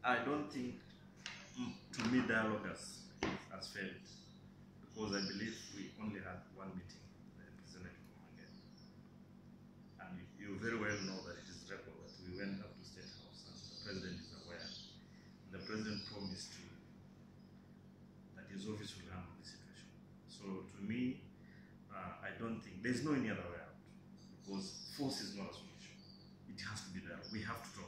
I don't think, mm, to me, dialogue has, has failed because I believe we only had one meeting, the representative. And you, very well know that it is record that we went up to State House and the president is aware. The president promised to, that his office will handle the situation. So to me, uh, I don't think, there's no any other way out because force is not a solution. It has to be there. We have to.